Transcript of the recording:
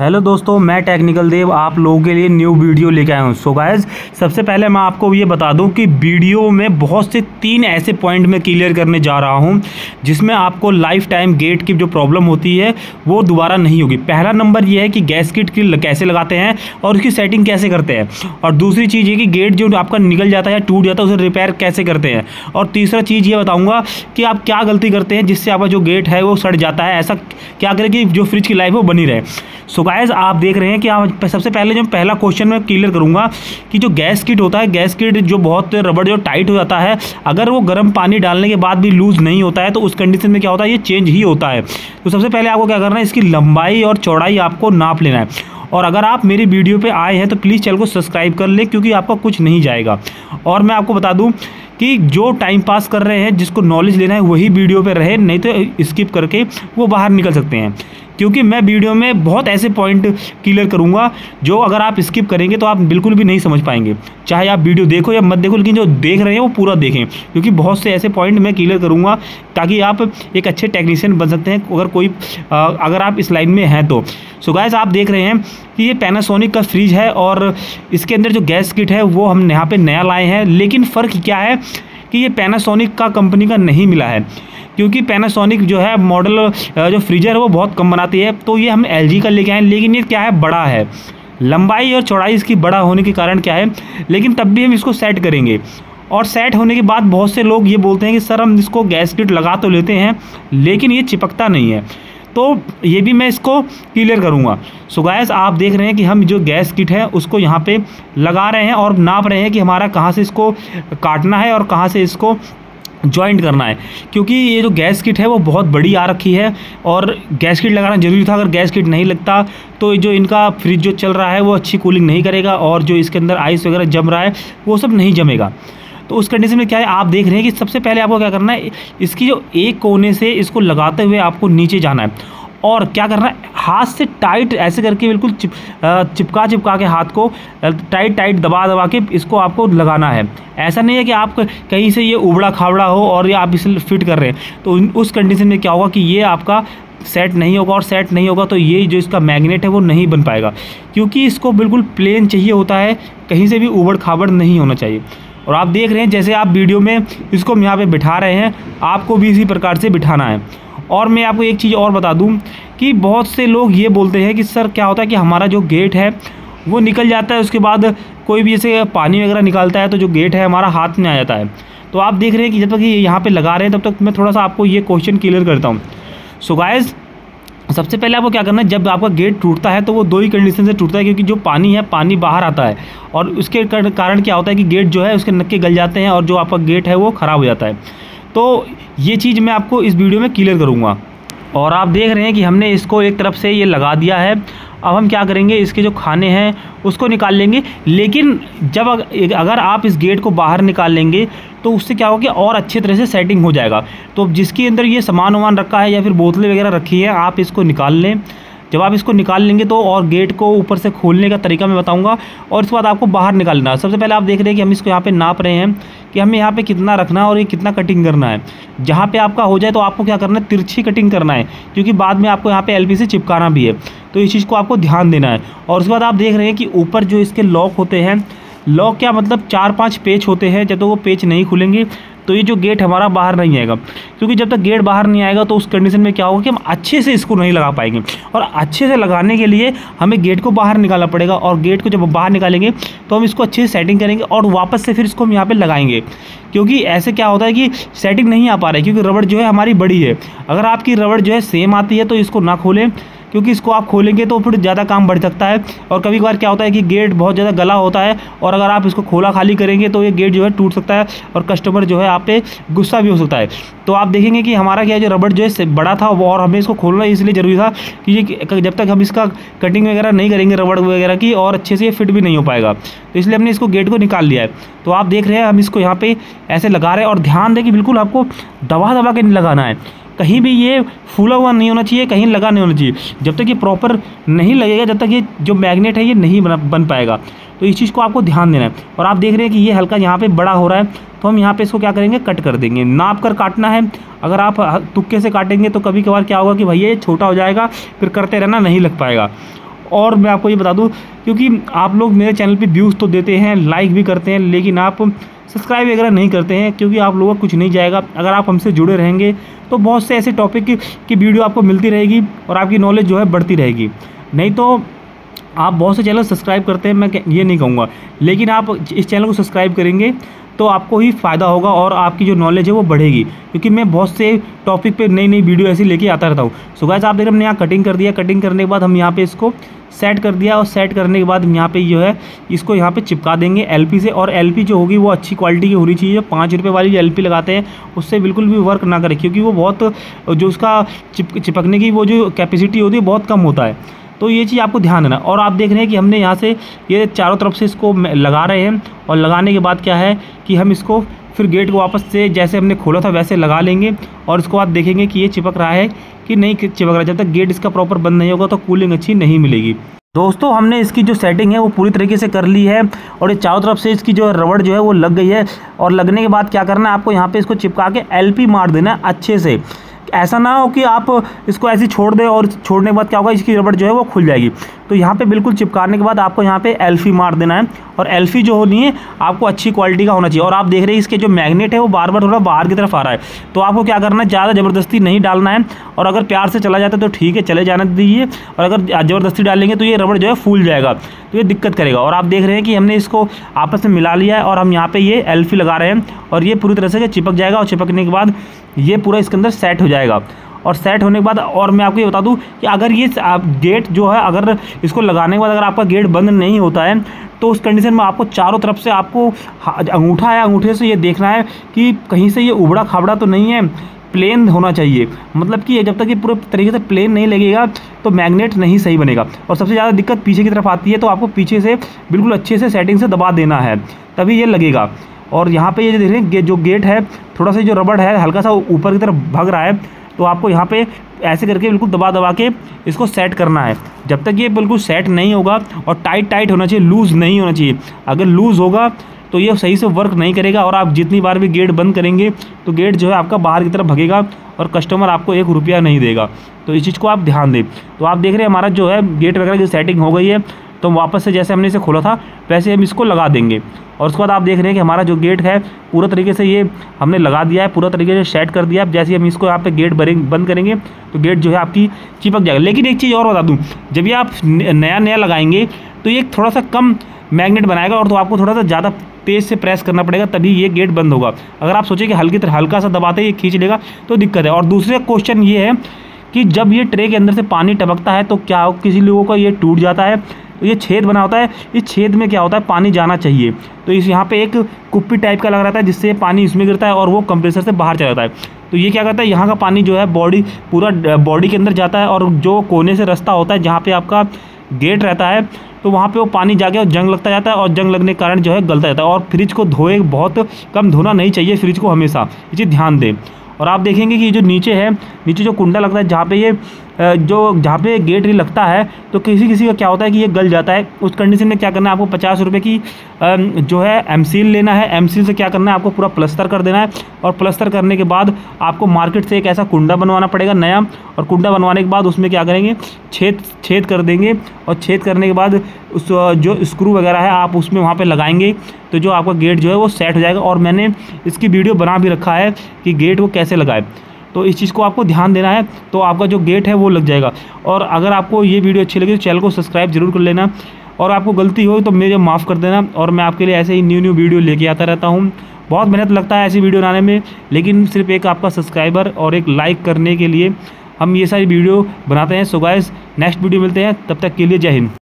Hello दोस्तों, मैं technical देव आप लोगों के लिए न्यू वीडियो लेके आया हूँ। सो गाइज़ सबसे पहले मैं आपको ये बता दूँ कि वीडियो में बहुत से तीन ऐसे पॉइंट में क्लियर करने जा रहा हूँ, जिसमें आपको लाइफ टाइम गेट की जो प्रॉब्लम होती है, वो दोबारा नहीं होगी। पहला नंबर ये है कि गैस किट की कैसे लगाते हैं और उसकी सेटिंग कैसे करते हैं। और दूसरी चीज़ ये कि गेट जो आपका निकल जाता है टूट जाता है, उसे रिपेयर कैसे करते हैं। और तीसरा चीज़ ये बताऊँगा कि आप क्या गलती करते हैं, जिससे आपका जो गेट है वो सड़ जाता है। ऐसा क्या करें कि जो फ्रिज की लाइफ वो बनी रहे। सो गाइज़ आप देख रहे हैं कि आप सबसे पहले जो पहला क्वेश्चन मैं क्लियर करूँगा कि जो गैस किट होता है गैस किट जो बहुत रबड़ जो टाइट हो जाता है, अगर वो गर्म पानी डालने के बाद भी लूज़ नहीं होता है तो उस कंडीशन में क्या होता है, ये चेंज ही होता है। तो सबसे पहले आपको क्या करना है, इसकी लंबाई और चौड़ाई आपको नाप लेना है। और अगर आप मेरी वीडियो पे आए हैं तो प्लीज़ चैनल को सब्सक्राइब कर लें, क्योंकि आपका कुछ नहीं जाएगा। और मैं आपको बता दूँ कि जो टाइम पास कर रहे हैं, जिसको नॉलेज लेना है, वही वीडियो पे रहे, नहीं तो स्किप करके वो बाहर निकल सकते हैं। क्योंकि मैं वीडियो में बहुत ऐसे पॉइंट क्लियर करूँगा, जो अगर आप स्किप करेंगे तो आप बिल्कुल भी नहीं समझ पाएँगे। चाहे आप वीडियो देखो या मत देखो, लेकिन जो देख रहे हैं वो पूरा देखें, क्योंकि बहुत से ऐसे पॉइंट मैं क्लियर करूँगा, ताकि आप एक अच्छे टेक्नीशियन बन सकते हैं, अगर कोई अगर आप इस लाइन में हैं तो। सो गैस आप देख रहे हैं कि ये पैनासोनिक का फ्रिज है, और इसके अंदर जो गैस किट है, वो हम यहाँ पर नया लाए हैं। लेकिन फ़र्क क्या है कि ये पैनासोनिक का कंपनी का नहीं मिला है। क्योंकि पैनासोनिक जो है मॉडल जो फ्रीजर है, वो बहुत कम बनाती है। तो ये हम एलजी का लेके आए, लेकिन ये क्या है, बड़ा है। लंबाई और चौड़ाई इसकी बड़ा होने के कारण क्या है, लेकिन तब भी हम इसको सेट करेंगे। और सेट होने के बाद बहुत से लोग ये बोलते हैं कि, सर, हम इसको गैस किट लगा तो लेते हैं, लेकिन ये चिपकता नहीं है। तो ये भी मैं इसको क्लियर करूँगा। सो गैस आप देख रहे हैं कि हम जो गैस किट है, उसको यहाँ पे लगा रहे हैं और नाप रहे हैं कि हमारा कहाँ से इसको काटना है और कहाँ से इसको ज्वाइंट करना है। क्योंकि ये जो गैस किट है, वो बहुत बड़ी आ रखी है और गैस किट लगाना ज़रूरी था। अगर गैस किट नहीं लगता तो जो इनका फ्रिज जो चल रहा है, वो अच्छी कूलिंग नहीं करेगा और जो इसके अंदर आइस वगैरह जम रहा है, वो सब नहीं जमेगा। तो उस कंडीशन में क्या है, आप देख रहे हैं कि सबसे पहले आपको क्या करना है, इसकी जो एक कोने से इसको लगाते हुए आपको नीचे जाना है। और क्या करना है? हाथ से टाइट ऐसे करके बिल्कुल चिप चिपका चिपका के हाथ को टाइट टाइट दबा दबा के इसको आपको लगाना है। ऐसा नहीं है कि आप कहीं से ये उबड़ा खाबड़ा हो और ये आप इसे फिट कर रहे हैं। तो उस कंडीशन में क्या होगा कि ये आपका सेट नहीं होगा और सेट नहीं होगा तो ये जो इसका मैग्नेट है वो नहीं बन पाएगा। क्योंकि इसको बिल्कुल प्लेन चाहिए होता है, कहीं से भी उबड़ खाबड़ नहीं होना चाहिए। और आप देख रहे हैं, जैसे आप वीडियो में इसको हम यहाँ पे बिठा रहे हैं, आपको भी इसी प्रकार से बिठाना है। और मैं आपको एक चीज़ और बता दूँ कि बहुत से लोग ये बोलते हैं कि, सर, क्या होता है कि हमारा जो गेट है, वो निकल जाता है, उसके बाद कोई भी जैसे पानी वगैरह निकालता है तो जो गेट है, हमारा हाथ में आ जाता है। तो आप देख रहे हैं कि जब तक ये यहाँ पे लगा रहे हैं, तब तक मैं थोड़ा सा आपको ये क्वेश्चन क्लियर करता हूँ। सो गाइज़ सबसे पहले आपको क्या करना है, जब आपका गेट टूटता है तो वो दो ही कंडीशन से टूटता है, क्योंकि जो पानी है, पानी बाहर आता है। और उसके कारण क्या होता है कि गेट जो है, उसके नक्के गल जाते हैं, और जो आपका गेट है, वो ख़राब हो जाता है। तो ये चीज़ मैं आपको इस वीडियो में क्लियर करूँगा। और आप देख रहे हैं कि हमने इसको एक तरफ़ से ये लगा दिया है। अब हम क्या करेंगे, इसके जो खाने हैं, उसको निकाल लेंगे। लेकिन जब अगर आप इस गेट को बाहर निकाल लेंगे तो उससे क्या होगा कि और अच्छे तरह से सेटिंग हो जाएगा। तो जिसके अंदर ये सामान वामान रखा है या फिर बोतलें वगैरह रखी है, आप इसको निकाल लें। जब आप इसको निकाल लेंगे तो और गेट को ऊपर से खोलने का तरीका मैं बताऊँगा और इसके बाद आपको बाहर निकालना है। सबसे पहले आप देख रहे हैं कि हम इसको यहाँ पे नाप रहे हैं कि हमें यहाँ पे कितना रखना है और ये कितना कटिंग करना है। जहाँ पे आपका हो जाए तो आपको क्या करना है? तिरछी कटिंग करना है, क्योंकि बाद में आपको यहाँ पे एल चिपकाना भी है। तो इस चीज़ को आपको ध्यान देना है। और उसके बाद आप देख रहे हैं कि ऊपर जो इसके लॉक होते हैं लॉक क्या मतलब चार पाँच पेच होते हैं, जब तो वो पेच नहीं खुलेंगे। तो ये जो गेट हमारा बाहर नहीं आएगा, क्योंकि जब तक गेट बाहर नहीं आएगा तो उस कंडीशन में क्या होगा कि हम अच्छे से इसको नहीं लगा पाएँगे। और अच्छे से लगाने के लिए हमें गेट को बाहर निकालना पड़ेगा और गेट को जब बाहर निकालेंगे तो हम इसको अच्छे से सेटिंग करेंगे और वापस से फिर इसको हम यहाँ पर लगाएँगे। क्योंकि ऐसे क्या होता है कि सेटिंग नहीं आ पा रही क्योंकि रबड़ जो है हमारी बड़ी है। अगर आपकी रबड़ जो है सेम आती है तो इसको ना खोलें। क्योंकि इसको आप खोलेंगे तो फिर ज़्यादा काम बढ़ सकता है। और कभी कभार क्या होता है कि गेट बहुत ज़्यादा गला होता है और अगर आप इसको खोला खाली करेंगे तो ये गेट जो है टूट सकता है और कस्टमर जो है आप पे गुस्सा भी हो सकता है। तो आप देखेंगे कि हमारा क्या जो रबड़ जो है बड़ा था और हमें इसको खोलना इसलिए ज़रूरी था कि ये जब तक हम इसका कटिंग वगैरह नहीं करेंगे रबड़ वगैरह की और अच्छे से ये फिट भी नहीं हो पाएगा। तो इसलिए हमने इसको गेट को निकाल लिया है। तो आप देख रहे हैं हम इसको यहाँ पे ऐसे लगा रहे हैं और ध्यान दें कि बिल्कुल आपको दबा दबा के नहीं लगाना है। कहीं भी ये फूला हुआ नहीं होना चाहिए, कहीं लगा नहीं होना चाहिए। जब तक ये प्रॉपर नहीं लगेगा, जब तक ये जो मैग्नेट है, ये नहीं बना, बन पाएगा। तो इस चीज़ को आपको ध्यान देना है। और आप देख रहे हैं कि ये हल्का यहाँ पे बड़ा हो रहा है तो हम यहाँ पे इसको क्या करेंगे? कट कर देंगे। नाप कर काटना है। अगर आप तुक्के से काटेंगे तो कभी कभार क्या होगा कि भैया ये छोटा हो जाएगा, फिर करते रहना, नहीं लग पाएगा। और मैं आपको ये बता दूँ, क्योंकि आप लोग मेरे चैनल पर व्यूज़ तो देते हैं लाइक भी करते हैं, लेकिन आप सब्सक्राइब वगैरह नहीं करते हैं, क्योंकि आप लोगों का कुछ नहीं जाएगा। अगर आप हमसे जुड़े रहेंगे तो बहुत से ऐसे टॉपिक की, की वीडियो आपको मिलती रहेगी और आपकी नॉलेज जो है बढ़ती रहेगी। नहीं तो आप बहुत से चैनल सब्सक्राइब करते हैं मैं ये नहीं कहूँगा। लेकिन आप इस चैनल को सब्सक्राइब करेंगे तो आपको ही फ़ायदा होगा और आपकी जो नॉलेज है वो बढ़ेगी। क्योंकि मैं बहुत से टॉपिक पे नई नई वीडियो ऐसी लेके आता रहता हूँ। सो गाइस आप देख रहे हमने यहाँ कटिंग कर दिया। कटिंग करने के बाद हम यहाँ पे इसको सेट कर दिया और सेट करने के बाद यहाँ पे जो है इसको यहाँ पे चिपका देंगे एलपी से। और एलपी जो होगी वो अच्छी क्वालिटी की होनी चाहिए। जो पाँच रुपये वाली जो एल लगाते हैं। उससे बिल्कुल भी वर्क ना करे। क्योंकि वो बहुत जो उसका चिप, चिपकने की वो जो कैपेसिटी होती है बहुत कम होता है। तो ये चीज़ आपको ध्यान देना। और आप देख रहे हैं कि हमने यहाँ से ये चारों तरफ़ से इसको लगा रहे हैं और लगाने के बाद क्या है कि हम इसको फिर गेट को वापस से जैसे हमने खोला था वैसे लगा लेंगे और इसको आप देखेंगे कि ये चिपक रहा है कि नहीं चिपक रहा है। जब तक गेट इसका प्रॉपर बंद नहीं होगा तो कूलिंग अच्छी नहीं मिलेगी। दोस्तों, हमने इसकी जो सेटिंग है वो पूरी तरीके से कर ली है और ये चारों तरफ़ से इसकी जो रबड़ जो है वो लग गई है। और लगने के बाद क्या करना है, आपको यहाँ पे इसको चिपका के एलपी मार देना अच्छे से। ऐसा ना हो कि आप इसको ऐसे छोड़ दें और छोड़ने के बाद क्या होगा, इसकी रबड़ जो है वो खुल जाएगी। तो यहाँ पे बिल्कुल चिपकाने के बाद आपको यहाँ पे एल्फी मार देना है। और एल्फी जो होनी है, आपको अच्छी क्वालिटी का होना चाहिए। और आप देख रहे हैं इसके जो मैग्नेट है, वो बार बार थोड़ा बाहर की तरफ़ आ रहा है। तो आपको क्या करना है, ज़्यादा ज़बरदस्ती नहीं डालना है। और अगर प्यार से चला जाता है तो ठीक है, चले जाने दीजिए। और अगर ज़बरदस्ती डालेंगे तो ये रबड़ जो है फूल जाएगा। तो ये दिक्कत करेगा। और आप देख रहे हैं कि हमने इसको आपस में मिला लिया है और हम यहाँ पर ये एल्फी लगा रहे हैं। और ये पूरी तरह से चिपक जाएगा और चिपकने के बाद ये पूरा इसके अंदर सेट हो जाएगा। और सेट होने के बाद और मैं आपको ये बता दूँ कि अगर ये आप गेट जो है, अगर इसको लगाने के बाद अगर आपका गेट बंद नहीं होता है तो उस कंडीशन में आपको चारों तरफ़ से आपको अंगूठा है अंगूठे से ये देखना है कि कहीं से ये उबड़ा खाबड़ा तो नहीं है प्लेन होना चाहिए। मतलब कि जब तक ये पूरे तरीके से प्लेन नहीं लगेगा तो मैग्नेट नहीं सही बनेगा। और सबसे ज़्यादा दिक्कत पीछे की तरफ़ आती है तो आपको पीछे से बिल्कुल अच्छे से सेटिंग से दबा देना है, तभी ये लगेगा। और यहाँ पे ये देख रहे हैं जो गेट है, थोड़ा सा जो रबड़ है, हल्का सा ऊपर की तरफ़ भग रहा है तो आपको यहाँ पे ऐसे करके बिल्कुल दबा दबा के इसको सेट करना है। जब तक ये बिल्कुल सेट नहीं होगा और टाइट टाइट होना चाहिए लूज़ नहीं होना चाहिए, अगर लूज़ होगा तो ये सही से वर्क नहीं करेगा और आप जितनी बार भी गेट बंद करेंगे तो गेट जो है आपका बाहर की तरफ़ भगेगा और कस्टमर आपको एक रुपया नहीं देगा। तो इस चीज़ को आप ध्यान दें। तो आप देख रहे हैं हमारा जो है गेट वगैरह की सेटिंग हो गई है। तो हम वापस से जैसे हमने इसे खोला था, वैसे हम इसको लगा देंगे। और उसके बाद आप देख रहे हैं कि हमारा जो गेट है, पूरा तरीके से ये हमने लगा दिया है, पूरा तरीके से सेट कर दिया है। जैसे हम इसको यहाँ पे गेट बंद करेंगे तो गेट जो है आपकी चिपक जाएगा। लेकिन एक चीज़ और बता दूँ, जब ये आप नया नया लगाएँगे तो ये थोड़ा सा कम मैग्नेट बनाएगा और तो आपको थोड़ा सा ज़्यादा तेज़ से प्रेस करना पड़ेगा, तभी ये गेट बंद होगा। अगर आप सोचें कि हल्की तरह, हल्का सा दबाते ये खींच लेगा तो दिक्कत है। और दूसरे क्वेश्चन ये है कि जब ये ट्रे के अंदर से पानी टपकता है तो क्या किसी लोगों का ये टूट जाता है? तो ये छेद बना होता है। इस छेद में क्या होता है? पानी जाना चाहिए। तो इस यहाँ पे एक कुप्पी टाइप का लग रहा है जिससे पानी इसमें गिरता है और वो कंप्रेसर से बाहर चला जाता है। तो ये क्या करता है? यहाँ का पानी जो है बॉडी पूरा बॉडी के अंदर जाता है और जो कोने से रास्ता होता है, जहाँ पर आपका गेट रहता है तो वहाँ पे वो पानी जाके और जंग लगता जाता है और जंग लगने के कारण जो है गलता जाता है। और फ्रिज को धोए बहुत कम धोना नहीं चाहिए फ्रिज को हमेशा। इसे ध्यान दें। और आप देखेंगे कि जो नीचे है, नीचे जो कुंडा लगता है, जहाँ पे ये जो जहाँ पे गेट ही लगता है तो किसी किसी का क्या होता है कि ये गल जाता है। उस कंडीशन में क्या करना है आपको पचास रुपये की जो है एम लेना है। एम से क्या करना है, आपको पूरा प्लस्तर कर देना है। और प्लस्तर करने के बाद आपको मार्केट से एक ऐसा कुंडा बनवाना पड़ेगा नया। और कुंडा बनवाने के बाद उसमें क्या करेंगे, छेद छेद कर देंगे। और छेद करने के बाद उस जो स्क्रू वगैरह है, आप उसमें वहाँ पर लगाएँगे। तो जो आपका गेट जो है, वो सेट हो जाएगा। और मैंने इसकी वीडियो बना भी रखा है कि गेट वो कैसे लगाए। तो इस चीज़ को आपको ध्यान देना है तो आपका जो गेट है वो लग जाएगा। और अगर आपको ये वीडियो अच्छी लगी तो चैनल को सब्सक्राइब ज़रूर कर लेना। और आपको गलती हो तो मुझे माफ़ कर देना। और मैं आपके लिए ऐसे ही न्यू न्यू वीडियो लेके आता रहता हूँ। बहुत मेहनत लगता है ऐसी वीडियो बनाने में, लेकिन सिर्फ़ एक आपका सब्सक्राइबर और एक लाइक करने के लिए हम ये सारी वीडियो बनाते हैं। सो गाइस नेक्स्ट वीडियो मिलते हैं। तब तक के लिए जय हिंद।